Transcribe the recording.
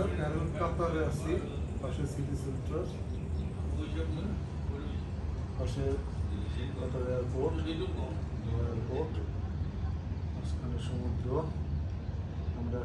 এখন এটা কাতারে আছি পাশে সিটি সেন্টার পাশে কাতার এয়ারপোর্ট এয়ারপোর্ট মাঝখানে সমুদ্র আমরা